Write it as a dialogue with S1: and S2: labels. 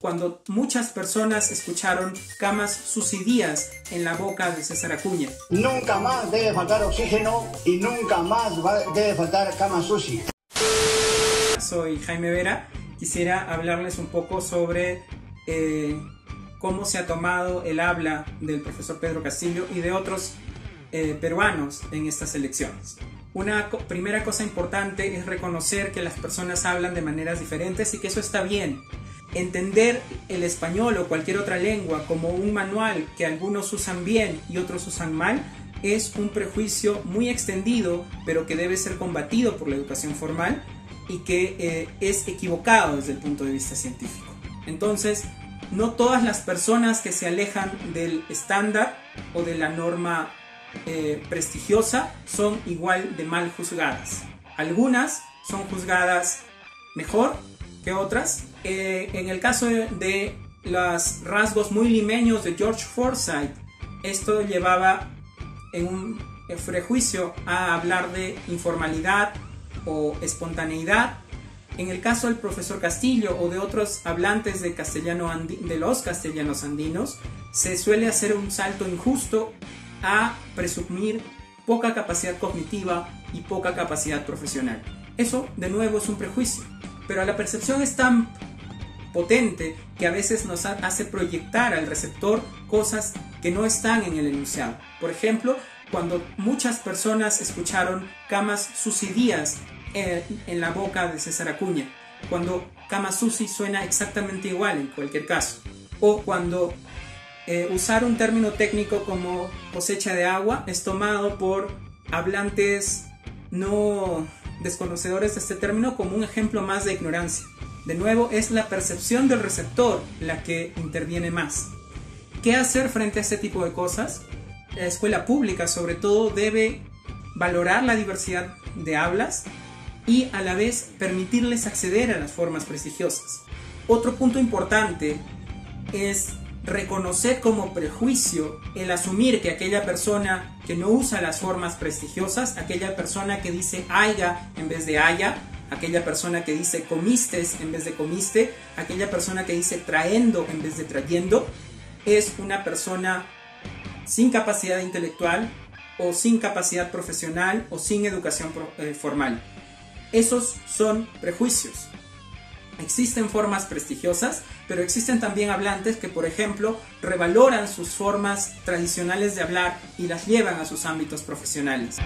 S1: cuando muchas personas escucharon camas sucidías en la boca de César Acuña.
S2: Nunca más debe faltar oxígeno y nunca más debe faltar cama sucia.
S1: Soy Jaime Vera, quisiera hablarles un poco sobre eh, cómo se ha tomado el habla del profesor Pedro Castillo y de otros eh, peruanos en estas elecciones. Una primera cosa importante es reconocer que las personas hablan de maneras diferentes y que eso está bien entender el español o cualquier otra lengua como un manual que algunos usan bien y otros usan mal es un prejuicio muy extendido, pero que debe ser combatido por la educación formal y que eh, es equivocado desde el punto de vista científico. Entonces, no todas las personas que se alejan del estándar o de la norma eh, prestigiosa son igual de mal juzgadas. Algunas son juzgadas mejor que otras eh, en el caso de, los rasgos muy limeños de George Forsyth, esto llevaba en un prejuicio a hablar de informalidad o espontaneidad. En el caso del profesor Castillo o de otros hablantes de, castellano de los castellanos andinos, se suele hacer un salto injusto a presumir poca capacidad cognitiva y poca capacidad profesional. Eso, de nuevo, es un prejuicio. Pero la percepción es tan potente que a veces nos hace proyectar al receptor cosas que no están en el enunciado. Por ejemplo, cuando muchas personas escucharon camas sucidías en, en la boca de César Acuña, cuando cama susi suena exactamente igual en cualquier caso, o cuando eh, usar un término técnico como cosecha de agua es tomado por hablantes no desconocedores de este término como un ejemplo más de ignorancia. De nuevo, es la percepción del receptor la que interviene más. ¿Qué hacer frente a este tipo de cosas? La escuela pública, sobre todo, debe valorar la diversidad de hablas y a la vez permitirles acceder a las formas prestigiosas. Otro punto importante es reconocer como prejuicio el asumir que aquella persona que no usa las formas prestigiosas, aquella persona que dice haya en vez de haya, aquella persona que dice comistes en vez de comiste, aquella persona que dice traendo en vez de trayendo, es una persona sin capacidad intelectual o sin capacidad profesional o sin educación eh, formal. Esos son prejuicios. Existen formas prestigiosas, pero existen también hablantes que, por ejemplo, revaloran sus formas tradicionales de hablar y las llevan a sus ámbitos profesionales.